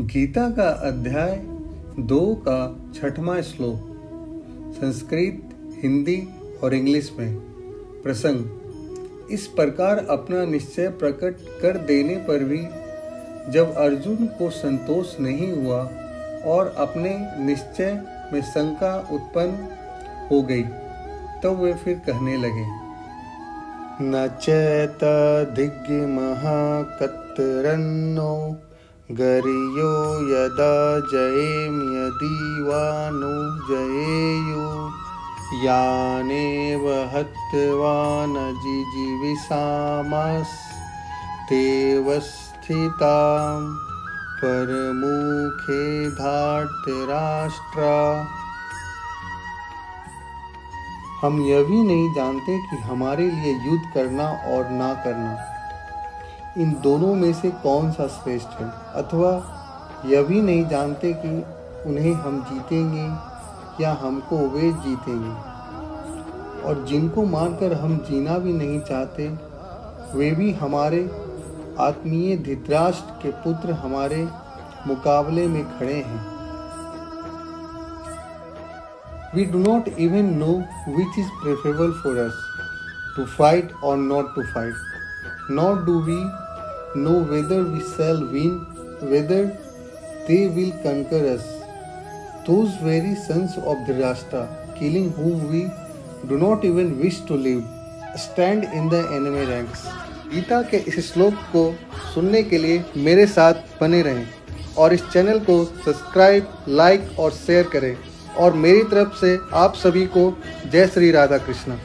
गीता का अध्याय दो का छठवां श्लोक, संस्कृत, हिंदी और इंग्लिश में, प्रसंग। इस प्रकार अपना निश्चय प्रकट कर देने पर भी, जब अर्जुन को संतोष नहीं हुआ और अपने निश्चय में शंका उत्पन्न हो गई, तब तो वे फिर कहने लगे, न चैत दिग्य महाकतरन्नो गरियो यदा जयेम यदि वा नु जयेयु। यानेव हत्वा न स्थितां परमुखे धार्तराष्ट्रा। हम यह भी नहीं जानते कि हमारे लिए युद्ध करना और ना करना। इन दोनों में से कौन सा श्रेष्ठ है? अथवा यह भी नहीं जानते कि उन्हें हम जीतेंगे या हमको वे जीतेंगे। और जिनको मारकर हम जीना भी नहीं चाहते, वे भी हमारे आत्मीय धृतराष्ट्र के पुत्र हमारे मुकाबले में खड़े हैं। We do not even know which is preferable for us to fight or not to fight Nor do we know whether we shall win, whether they will conquer us. Those very sons of the Rashtra, killing whom we do not even wish to live, stand in the enemy ranks. Gita के इस श्लोक को सुनने के लिए मेरे साथ बने रहें और इस चैनल को सब्सक्राइब लाइक और शेयर करें और मेरी तरफ़ से आप सभी को जय श्री राधा कृष्ण